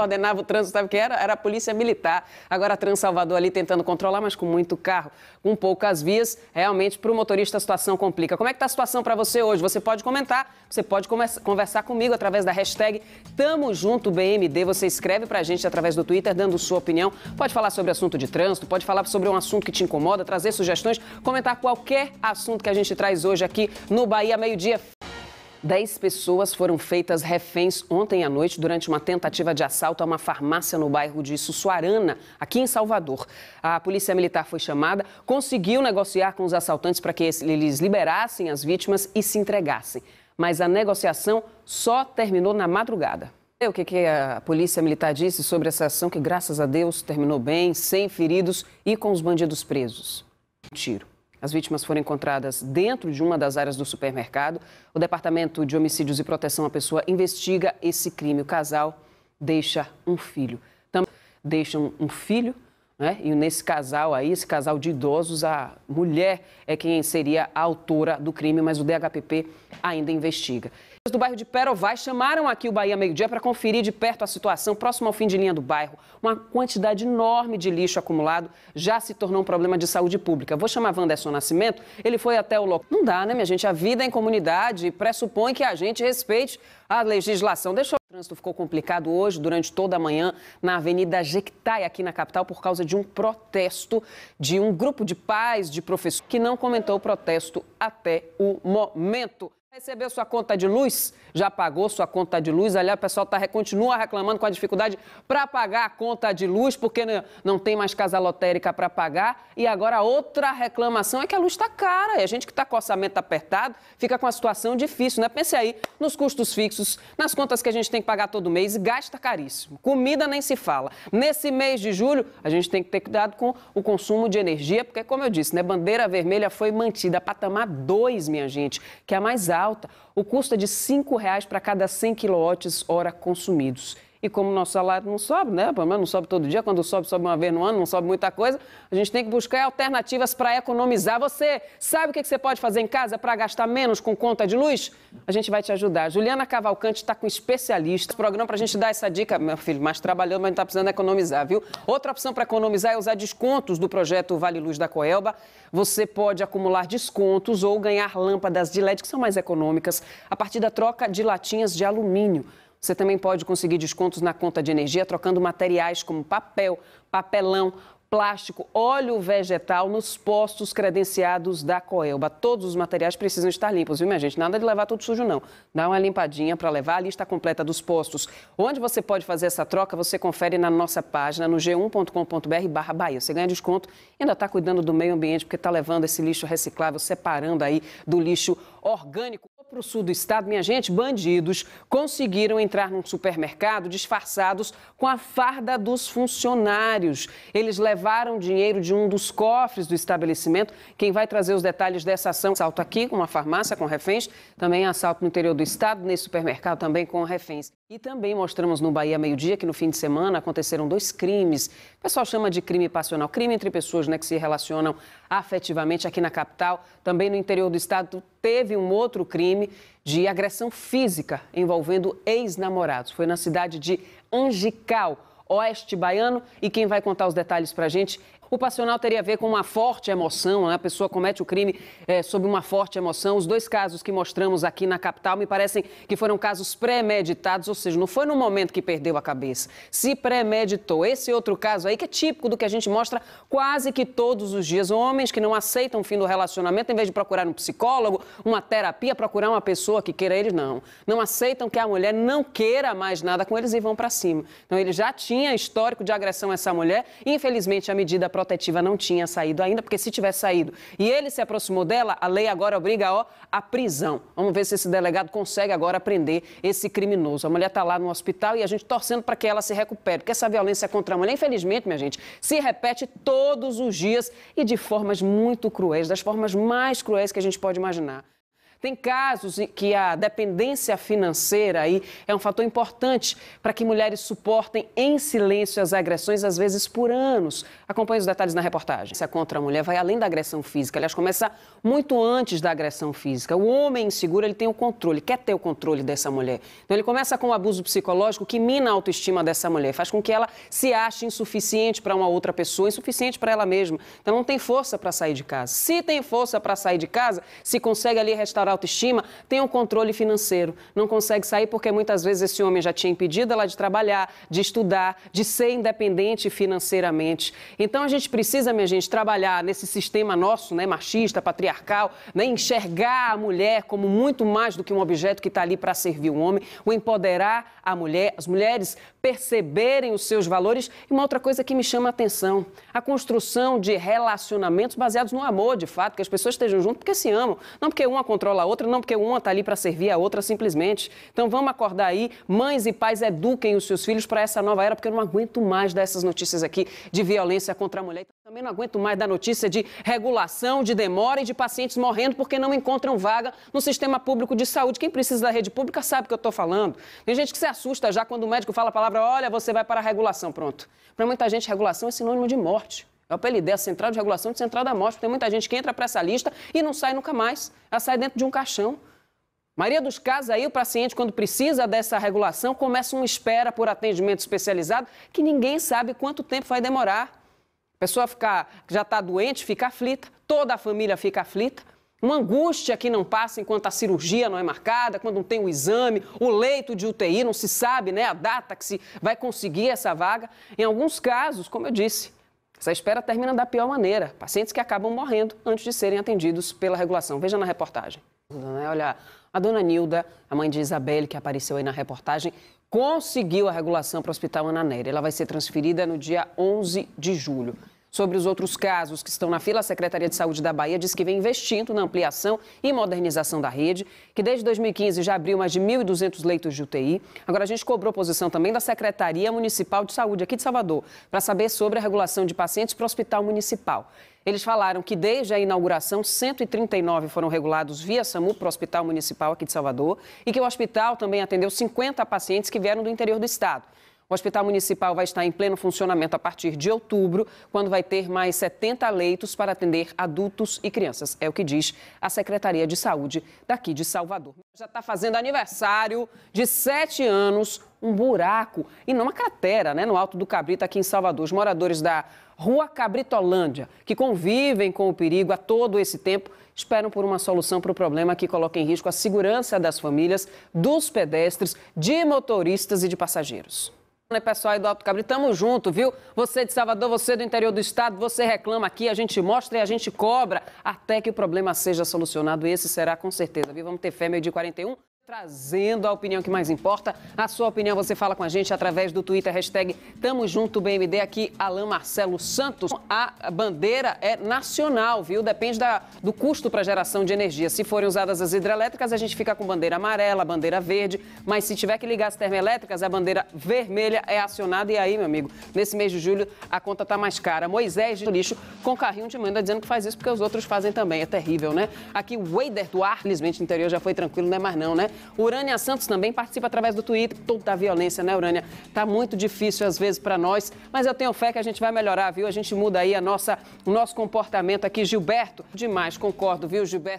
coordenava o trânsito, sabe que era? Era a polícia militar. Agora a Transalvador ali tentando controlar, mas com muito carro, com poucas vias. Realmente, para o motorista a situação complica. Como é que está a situação para você hoje? Você pode comentar, você pode conversar comigo através da hashtag Tamo Junto BMD. Você escreve para a gente através do Twitter, dando sua opinião. Pode falar sobre assunto de trânsito, pode falar sobre um assunto que te incomoda, trazer sugestões, comentar qualquer assunto que a gente traz hoje aqui no Bahia Meio-Dia. Dez pessoas foram feitas reféns ontem à noite durante uma tentativa de assalto a uma farmácia no bairro de Sussuarana, aqui em Salvador. A polícia militar foi chamada, conseguiu negociar com os assaltantes para que eles liberassem as vítimas e se entregassem. Mas a negociação só terminou na madrugada. O que, a polícia militar disse sobre essa ação que, graças a Deus, terminou bem, sem feridos e com os bandidos presos? Um tiro. As vítimas foram encontradas dentro de uma das áreas do supermercado. O Departamento de Homicídios e Proteção à Pessoa investiga esse crime. O casal deixa um filho. Também deixam um filho, né? E nesse casal aí, esse casal de idosos, a mulher é quem seria a autora do crime, mas o DHPP ainda investiga do bairro de Perovai chamaram aqui o Bahia Meio Dia para conferir de perto a situação próximo ao fim de linha do bairro. Uma quantidade enorme de lixo acumulado já se tornou um problema de saúde pública. Vou chamar Wanderson Nascimento, ele foi até o local. Não dá, né, minha gente? A vida em comunidade pressupõe que a gente respeite a legislação. Deixa o trânsito ficou complicado hoje, durante toda a manhã, na Avenida Jequitai, aqui na capital, por causa de um protesto de um grupo de pais, de professores, que não comentou o protesto até o momento. Recebeu sua conta de luz? Já pagou sua conta de luz? Aliás, o pessoal tá, continua reclamando com a dificuldade para pagar a conta de luz, porque não tem mais casa lotérica para pagar. E agora outra reclamação é que a luz está cara. E a gente que está com o orçamento apertado fica com a situação difícil, né? Pense aí nos custos fixos, nas contas que a gente tem que pagar todo mês e gasta caríssimo. Comida nem se fala. Nesse mês de julho, a gente tem que ter cuidado com o consumo de energia, porque, como eu disse, né, bandeira vermelha foi mantida, patamar 2, minha gente, que é a mais alta alta, o custo é de R$ 5,00 para cada 100 kWh consumidos. E como o nosso salário não sobe, né? Pelo menos não sobe todo dia, quando sobe, sobe uma vez no ano, não sobe muita coisa. A gente tem que buscar alternativas para economizar. Você sabe o que você pode fazer em casa para gastar menos com conta de luz? A gente vai te ajudar. Juliana Cavalcante está com especialista. Programa para a gente dar essa dica, meu filho, mais trabalhando, mas não está precisando economizar, viu? Outra opção para economizar é usar descontos do projeto Vale Luz da Coelba. Você pode acumular descontos ou ganhar lâmpadas de LED que são mais econômicas a partir da troca de latinhas de alumínio. Você também pode conseguir descontos na conta de energia trocando materiais como papel, papelão, plástico, óleo vegetal nos postos credenciados da Coelba. Todos os materiais precisam estar limpos, viu, minha gente? Nada de levar tudo sujo, não. Dá uma limpadinha para levar a lista completa dos postos. Onde você pode fazer essa troca, você confere na nossa página, no g1.com.br barra Bahia. Você ganha desconto e ainda está cuidando do meio ambiente, porque está levando esse lixo reciclável, separando aí do lixo orgânico para o sul do estado, minha gente, bandidos conseguiram entrar num supermercado disfarçados com a farda dos funcionários. Eles levaram dinheiro de um dos cofres do estabelecimento. Quem vai trazer os detalhes dessa ação? Assalto aqui com uma farmácia com reféns, também assalto no interior do estado, nesse supermercado também com reféns. E também mostramos no Bahia Meio-Dia que no fim de semana aconteceram dois crimes. O pessoal chama de crime passional, crime entre pessoas né, que se relacionam afetivamente aqui na capital. Também no interior do estado teve um outro crime de agressão física envolvendo ex-namorados. Foi na cidade de Angical, oeste baiano. E quem vai contar os detalhes para a gente o passional teria a ver com uma forte emoção, né? a pessoa comete o crime é, sob uma forte emoção. Os dois casos que mostramos aqui na capital me parecem que foram casos premeditados, ou seja, não foi no momento que perdeu a cabeça, se premeditou. Esse outro caso aí, que é típico do que a gente mostra quase que todos os dias. Homens que não aceitam o fim do relacionamento, em vez de procurar um psicólogo, uma terapia, procurar uma pessoa que queira eles, não. Não aceitam que a mulher não queira mais nada com eles e vão para cima. Então, ele já tinha histórico de agressão a essa mulher infelizmente, a medida protetiva não tinha saído ainda, porque se tivesse saído e ele se aproximou dela, a lei agora obriga ó, a prisão. Vamos ver se esse delegado consegue agora prender esse criminoso. A mulher está lá no hospital e a gente torcendo para que ela se recupere, porque essa violência contra a mulher, infelizmente, minha gente, se repete todos os dias e de formas muito cruéis, das formas mais cruéis que a gente pode imaginar. Tem casos que a dependência financeira aí é um fator importante para que mulheres suportem em silêncio as agressões, às vezes por anos. Acompanhe os detalhes na reportagem. A contra a mulher vai além da agressão física, aliás, começa muito antes da agressão física. O homem inseguro, ele tem o controle, quer ter o controle dessa mulher. Então ele começa com o abuso psicológico que mina a autoestima dessa mulher, faz com que ela se ache insuficiente para uma outra pessoa, insuficiente para ela mesma. Então não tem força para sair de casa. Se tem força para sair de casa, se consegue ali restaurar autoestima, tem um controle financeiro. Não consegue sair porque muitas vezes esse homem já tinha impedido ela de trabalhar, de estudar, de ser independente financeiramente. Então a gente precisa, minha gente, trabalhar nesse sistema nosso, né, machista, patriarcal, né, enxergar a mulher como muito mais do que um objeto que está ali para servir o homem, o empoderar a mulher, as mulheres perceberem os seus valores. E uma outra coisa que me chama a atenção, a construção de relacionamentos baseados no amor, de fato, que as pessoas estejam juntas porque se amam, não porque uma controla a outra, não porque uma está ali para servir a outra simplesmente. Então vamos acordar aí, mães e pais eduquem os seus filhos para essa nova era, porque eu não aguento mais dessas notícias aqui de violência contra a mulher. Também não aguento mais da notícia de regulação, de demora e de pacientes morrendo porque não encontram vaga no sistema público de saúde. Quem precisa da rede pública sabe o que eu estou falando. Tem gente que se assusta já quando o médico fala a palavra, olha, você vai para a regulação, pronto. Para muita gente, regulação é sinônimo de morte. É o PLD, a Central de Regulação de Central da Morte. Tem muita gente que entra para essa lista e não sai nunca mais. Ela sai dentro de um caixão. A maioria dos casos aí, o paciente, quando precisa dessa regulação, começa uma espera por atendimento especializado que ninguém sabe quanto tempo vai demorar. A pessoa ficar, já está doente, fica aflita, toda a família fica aflita. Uma angústia que não passa enquanto a cirurgia não é marcada, quando não tem o exame, o leito de UTI, não se sabe né, a data que se vai conseguir essa vaga. Em alguns casos, como eu disse, essa espera termina da pior maneira. Pacientes que acabam morrendo antes de serem atendidos pela regulação. Veja na reportagem. Olha, a dona Nilda, a mãe de Isabelle, que apareceu aí na reportagem, conseguiu a regulação para o Hospital Ana Neira. Ela vai ser transferida no dia 11 de julho. Sobre os outros casos que estão na fila, a Secretaria de Saúde da Bahia diz que vem investindo na ampliação e modernização da rede, que desde 2015 já abriu mais de 1.200 leitos de UTI. Agora, a gente cobrou posição também da Secretaria Municipal de Saúde aqui de Salvador, para saber sobre a regulação de pacientes para o Hospital Municipal. Eles falaram que desde a inauguração, 139 foram regulados via SAMU para o Hospital Municipal aqui de Salvador e que o hospital também atendeu 50 pacientes que vieram do interior do estado. O Hospital Municipal vai estar em pleno funcionamento a partir de outubro, quando vai ter mais 70 leitos para atender adultos e crianças. É o que diz a Secretaria de Saúde daqui de Salvador. Já está fazendo aniversário de sete anos, um buraco e não uma cratera, né, no Alto do Cabrito, aqui em Salvador. Os moradores da Rua Cabritolândia, que convivem com o perigo há todo esse tempo, esperam por uma solução para o problema que coloca em risco a segurança das famílias, dos pedestres, de motoristas e de passageiros né, pessoal aí do Alto Cabri, tamo junto, viu? Você de Salvador, você do interior do estado, você reclama aqui, a gente mostra e a gente cobra até que o problema seja solucionado. E esse será com certeza, viu? Vamos ter fé meio de 41 trazendo a opinião que mais importa. A sua opinião você fala com a gente através do Twitter, hashtag Tamo Junto BMD, aqui Alain Marcelo Santos. A bandeira é nacional, viu? Depende da, do custo para geração de energia. Se forem usadas as hidrelétricas, a gente fica com bandeira amarela, bandeira verde, mas se tiver que ligar as termoelétricas, a bandeira vermelha é acionada. E aí, meu amigo, nesse mês de julho, a conta tá mais cara. Moisés de lixo com carrinho de manda dizendo que faz isso porque os outros fazem também. É terrível, né? Aqui o Weider do ar, felizmente, o interior já foi tranquilo, não é mais não, né? Urânia Santos também participa através do Twitter. Toda a violência, né, Urânia? Tá muito difícil às vezes para nós, mas eu tenho fé que a gente vai melhorar, viu? A gente muda aí a nossa, o nosso comportamento aqui. Gilberto, demais, concordo, viu, Gilberto?